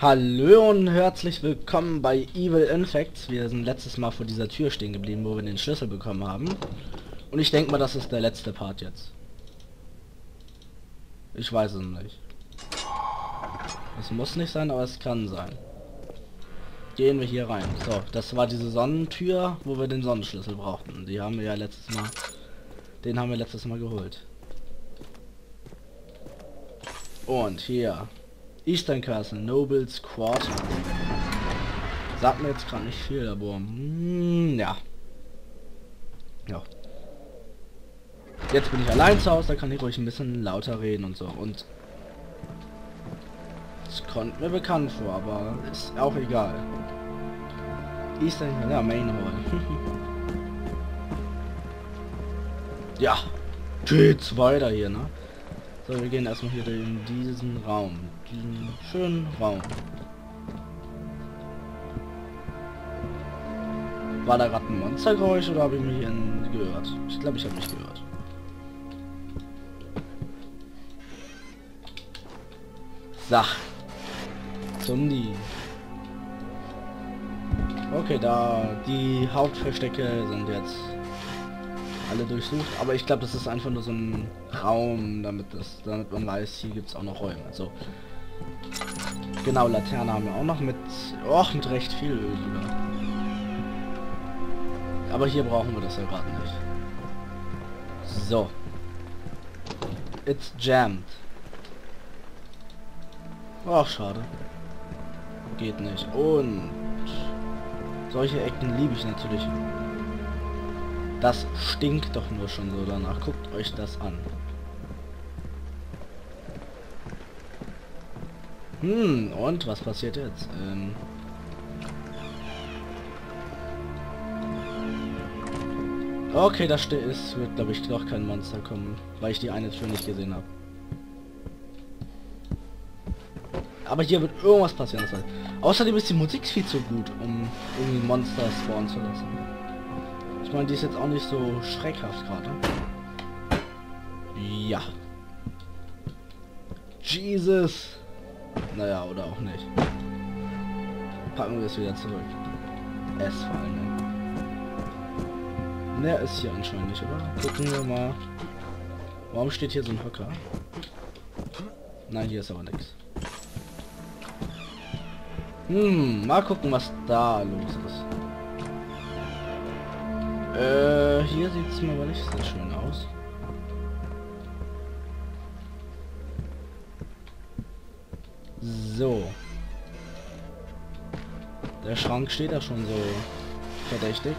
Hallo und herzlich willkommen bei Evil Infects. Wir sind letztes Mal vor dieser Tür stehen geblieben, wo wir den Schlüssel bekommen haben. Und ich denke mal, das ist der letzte Part jetzt. Ich weiß es nicht. Es muss nicht sein, aber es kann sein. Gehen wir hier rein. So, das war diese Sonnentür, wo wir den Sonnenschlüssel brauchten. Die haben wir ja letztes Mal... Den haben wir letztes Mal geholt. Und hier Eastern Castle, Nobles Quarter. Sagt mir jetzt gerade nicht viel, aber mm, ja. Ja. Jetzt bin ich allein zu Hause, da kann ich ruhig ein bisschen lauter reden und so. Und es kommt mir bekannt vor, aber ist auch egal. Eastern, ja, Main Hall. ja, geht's weiter hier, ne? So, wir gehen erstmal hier in diesen Raum. Diesen schönen Raum. War da gerade ein Monstergeräusch oder habe ich mich gehört? Ich glaube, ich habe mich gehört. Sach. Zundi. Okay, da die Hauptverstecke sind jetzt alle durchsucht, aber ich glaube, das ist einfach nur so ein Raum, damit das, damit man weiß, hier gibt es auch noch Räume. So. Genau, Laterne haben wir auch noch mit, oh, mit recht viel Öl sogar. Aber hier brauchen wir das ja gerade nicht. So. It's jammed. Ach, schade. Geht nicht. Und solche Ecken liebe ich natürlich. Das stinkt doch nur schon so danach. Guckt euch das an. Hm, und was passiert jetzt? Ähm okay, das ist, wird glaube ich doch kein Monster kommen, weil ich die eine Tür nicht gesehen habe. Aber hier wird irgendwas passieren. Außerdem ist die Musik viel zu gut, um irgendwie Monster spawnen zu lassen. Ich meine, die ist jetzt auch nicht so schreckhaft gerade. Ja. Jesus. Naja, oder auch nicht. Packen wir es wieder zurück. Es vor allem. Mehr ist hier anscheinend nicht, oder? Gucken wir mal. Warum steht hier so ein Hocker? Nein, hier ist aber nichts. Hm, mal gucken, was da los ist. Äh, hier sieht es mir aber nicht so schön aus. So. Der Schrank steht da schon so verdächtig.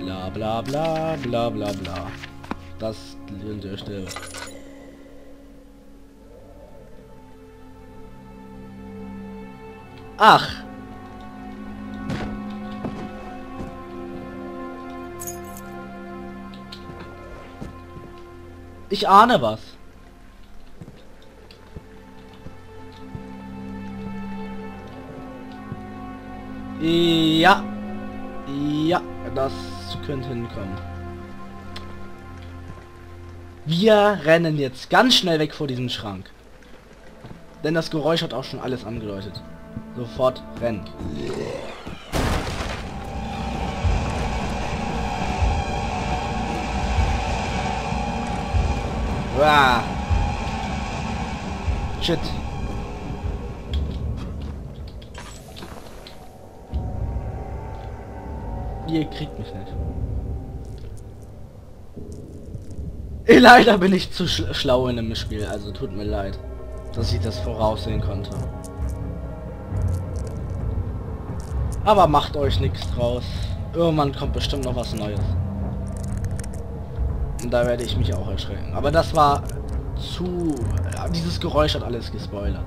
Bla bla bla bla bla bla. Das an der Stelle. Ach, Ich ahne was. Ja. Ja, das könnte hinkommen. Wir rennen jetzt ganz schnell weg vor diesem Schrank. Denn das Geräusch hat auch schon alles angedeutet. Sofort rennen. Uah. Shit. Ihr kriegt mich nicht. Leider bin ich zu sch schlau in dem Spiel, also tut mir leid, dass ich das voraussehen konnte. Aber macht euch nichts draus. Irgendwann kommt bestimmt noch was Neues. Und da werde ich mich auch erschrecken. Aber das war zu... Dieses Geräusch hat alles gespoilert.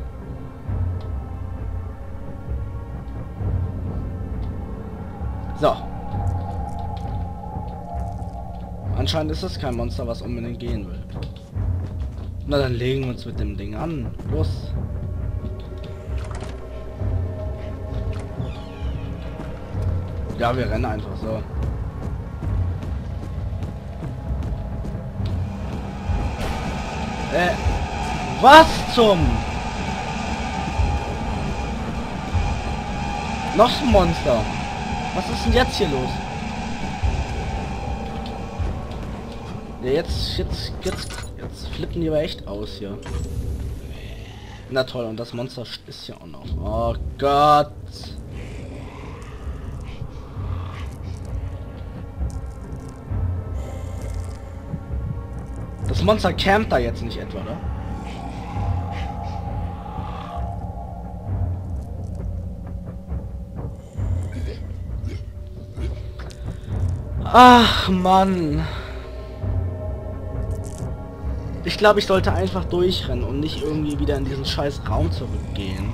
So. Anscheinend ist es kein Monster, was unbedingt gehen will. Na dann legen wir uns mit dem Ding an. Los. Ja, wir rennen einfach so. Äh, was zum? Noch ein Monster. Was ist denn jetzt hier los? Ja, jetzt, jetzt, jetzt, jetzt flippen die aber echt aus hier. Na toll, und das Monster ist hier auch noch. Oh Gott. Das Monster campt da jetzt nicht etwa, oder? Ach, Mann. Glaube, ich sollte einfach durchrennen und nicht irgendwie wieder in diesen scheiß Raum zurückgehen.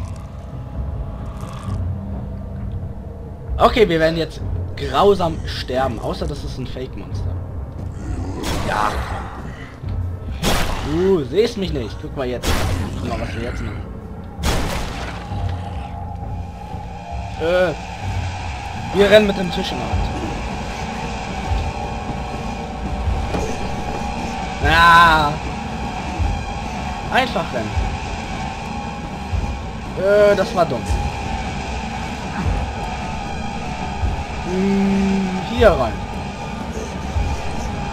Okay, wir werden jetzt grausam sterben, außer das ist ein Fake-Monster. Ja. Du siehst mich nicht. Guck mal jetzt. Guck mal, was wir jetzt machen. Äh. Wir rennen mit dem Tisch in. Ah. Einfach rennen. Äh, das war dumm. Hm, hier rein.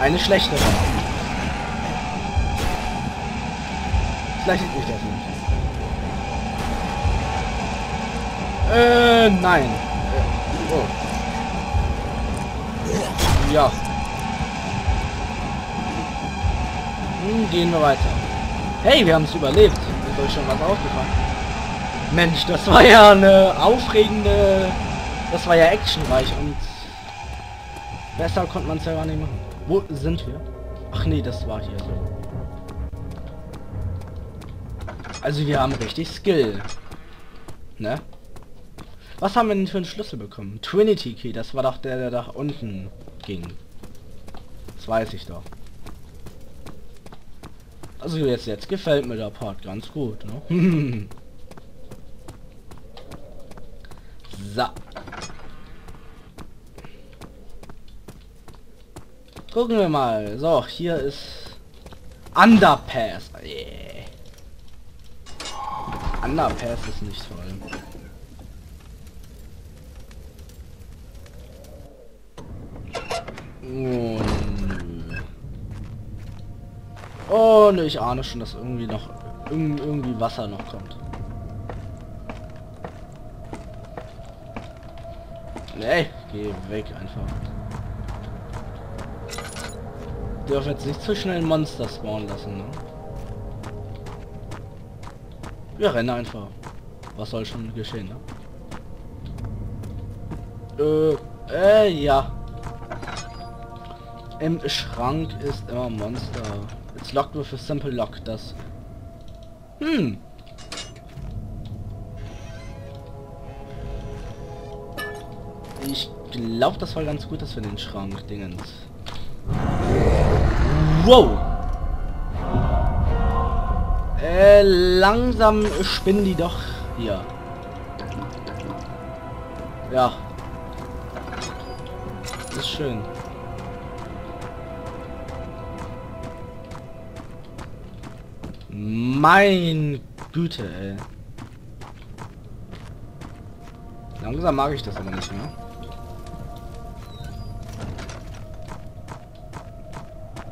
Eine schlechte. Vielleicht sieht mich das nicht. Äh, nein. Äh, oh. Ja. Hm, gehen wir weiter. Hey, wir haben es überlebt. Ist euch schon was aufgefallen? Mensch, das war ja eine aufregende... Das war ja actionreich und... Besser konnte man es ja gar nicht machen. Wo sind wir? Ach nee, das war hier so. Also wir haben richtig Skill. Ne? Was haben wir denn für einen Schlüssel bekommen? Trinity Key, das war doch der, der da unten ging. Das weiß ich doch. Also jetzt, jetzt gefällt mir der Part ganz gut, ne? so. Gucken wir mal. So, hier ist Underpass. Yeah. Underpass ist nicht toll. Und Oh, ne, ich ahne schon, dass irgendwie noch irgendwie Wasser noch kommt. Nee, geh weg einfach. Dürfen jetzt nicht zu schnell Monster spawnen lassen, ne? Wir rennen einfach. Was soll schon geschehen, ne? Äh, äh, ja. Im Schrank ist immer Monster. It's locked with a simple lock. Das. Hm. Ich glaube, das war ganz gut, dass wir den Schrank dingens. Wow. Äh, langsam spinnen die doch hier. Ja. Das ist schön. Mein Güte, ey. Langsam mag ich das aber nicht mehr.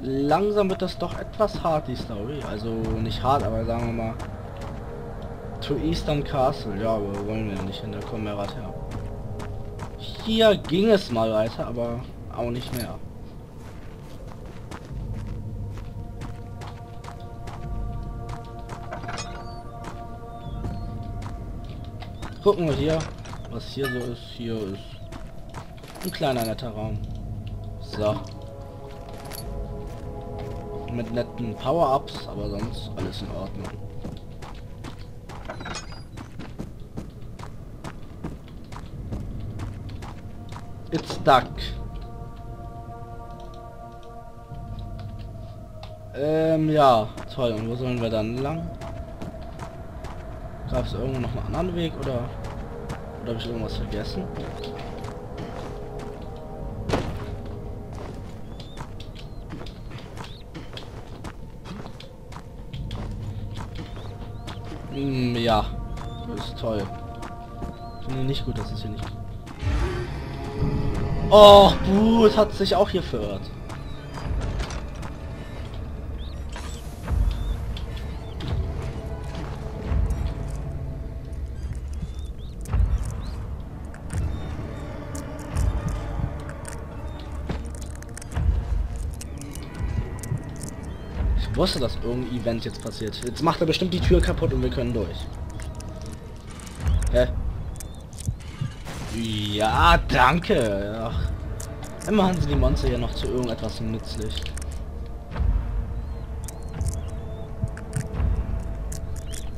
Langsam wird das doch etwas hart, die Story. Also nicht hart, aber sagen wir mal... To Eastern Castle. Ja, aber wollen wir nicht hin, da kommen wir gerade her. Hier ging es mal weiter, aber auch nicht mehr. Gucken wir hier, was hier so ist. Hier ist ein kleiner netter Raum. So. Mit netten Power-Ups, aber sonst alles in Ordnung. It's stuck. Ähm, ja, toll. Und wo sollen wir dann lang? Gab es irgendwo noch einen anderen Weg oder, oder habe ich irgendwas vergessen? Mm, ja, das ist toll. Finde nicht gut, dass es hier nicht Oh, Boot hat sich auch hier verirrt. Ich wusste, dass irgendein Event jetzt passiert. Jetzt macht er bestimmt die Tür kaputt und wir können durch. Hä? Ja, danke. Ach. Immerhin sind die Monster ja noch zu irgendetwas nützlich.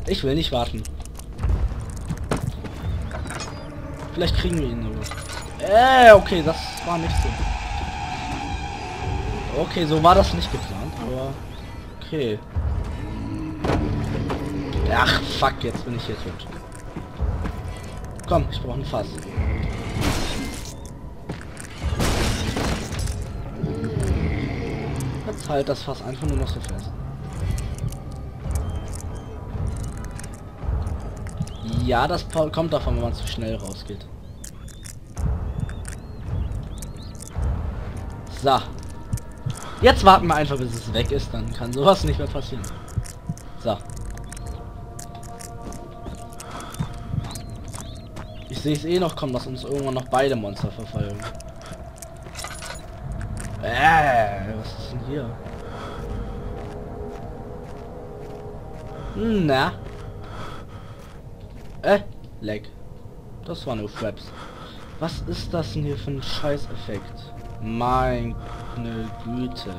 Ich will nicht warten. Vielleicht kriegen wir ihn nur. Äh, okay, das war nicht so. Okay, so war das nicht geplant, okay. Ach, fuck, jetzt bin ich hier tot. Komm, ich brauche ein Fass. Jetzt halt das Fass einfach nur noch so fest. Ja, das kommt davon, wenn man zu schnell rausgeht. So. Jetzt warten wir einfach, bis es weg ist, dann kann sowas nicht mehr passieren. So. Ich sehe es eh noch kommen, dass uns irgendwann noch beide Monster verfolgen. Äh, was ist denn hier? Na? Äh, Leg. Das war nur Fraps. Was ist das denn hier für ein Scheißeffekt? Meine Güte.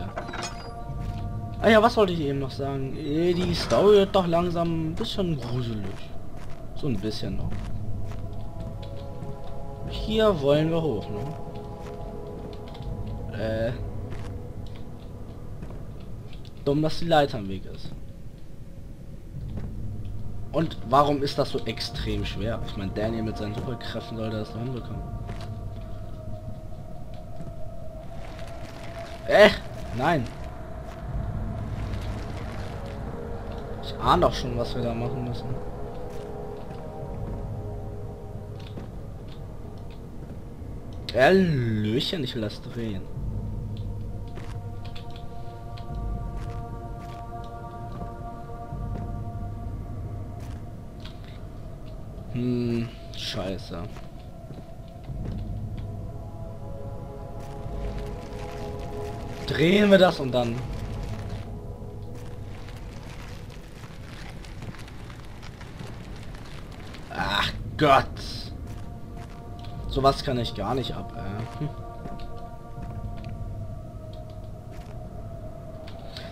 Ah ja, was wollte ich eben noch sagen? Eh, die Story wird doch langsam ein bisschen gruselig. So ein bisschen noch. Hier wollen wir hoch, ne? Äh. Dumm, dass die Leiter im Weg ist. Und warum ist das so extrem schwer? Ich meine, Daniel mit seinen Superkräften sollte das noch hinbekommen. Äh, nein. Ich ahne doch schon, was wir da machen müssen. Hallöchen, ich will das drehen. Hm, scheiße. Drehen wir das und dann... Ach Gott. Sowas kann ich gar nicht ab. Äh. Hm.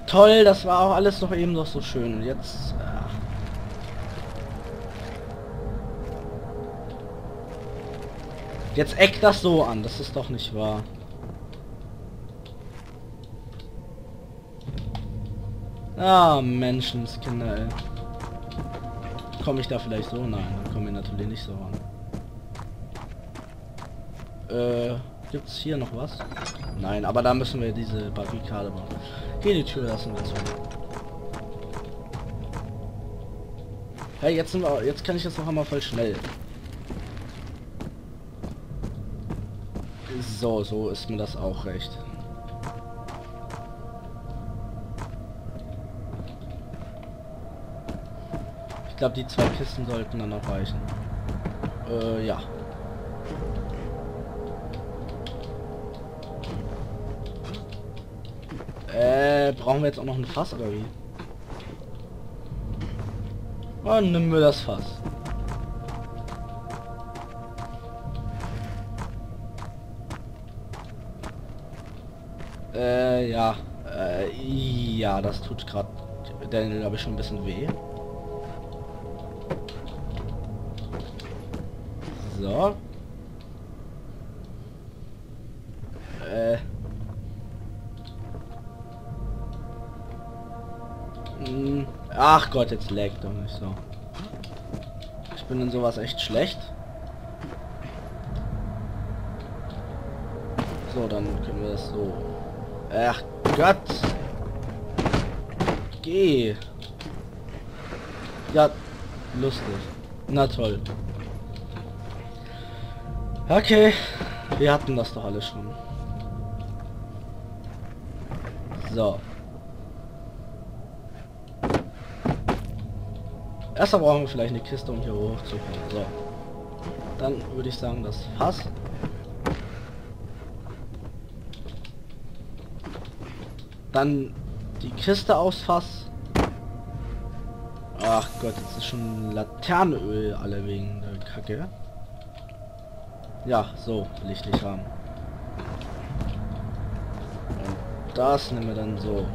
Toll, das war auch alles noch eben noch so schön. Jetzt... Äh. Jetzt eckt das so an, das ist doch nicht wahr. Ah, Menschenskinder, ey. Komme ich da vielleicht so? Nein, dann komme ich natürlich nicht so ran. Äh, gibt's hier noch was? Nein, aber da müssen wir diese Barrikade machen. Hier die Tür lassen wir zu. Hey, jetzt sind wir, jetzt kann ich das noch einmal voll schnell. So, so ist mir das auch recht. Glaube, die zwei Kisten sollten dann noch reichen. Äh, ja. Äh, brauchen wir jetzt auch noch ein Fass oder wie? Oh, nimm wir das Fass. Äh, ja. Äh, ja, das tut gerade Daniel, glaube ich, schon ein bisschen weh. So. Äh. Hm. Ach Gott, jetzt lag doch nicht so. Ich bin in sowas echt schlecht. So, dann können wir das so. Ach Gott. Geh. Ja, lustig. Na toll. Okay. Wir hatten das doch alles schon. So. Erstmal brauchen wir vielleicht eine Kiste, um hier hochzukommen. So. Dann würde ich sagen, das Fass. Dann die Kiste aufs Fass. Ach Gott, jetzt ist schon Laternenöl alle wegen der Kacke. Ja, so will ich dich haben. Und das nehmen wir dann so.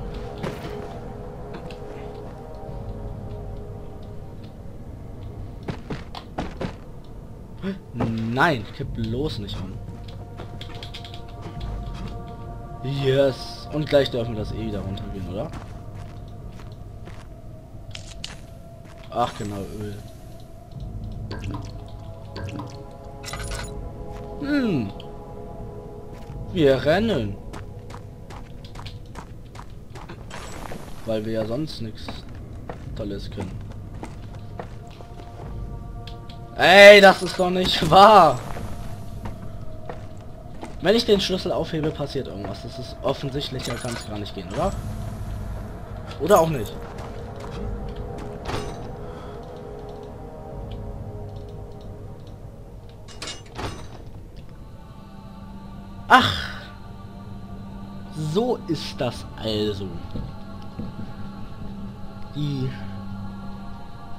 Nein, kipp bloß nicht an. Yes. Und gleich dürfen wir das eh wieder runtergehen, oder? Ach genau, Öl. Hm. Wir rennen. Weil wir ja sonst nichts Tolles können. Ey, das ist doch nicht wahr. Wenn ich den Schlüssel aufhebe, passiert irgendwas. Das ist offensichtlicher, kann es gar nicht gehen, oder? Oder auch nicht. Ach, so ist das also. Die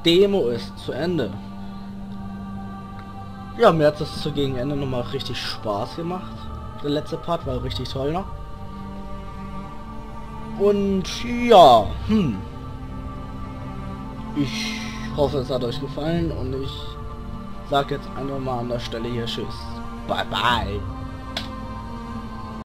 Demo ist zu Ende. Ja, mir hat das zu gegen Ende nochmal richtig Spaß gemacht. Der letzte Part war richtig toll noch. Und ja, hm. Ich hoffe, es hat euch gefallen und ich sage jetzt einfach mal an der Stelle hier Tschüss. Bye bye.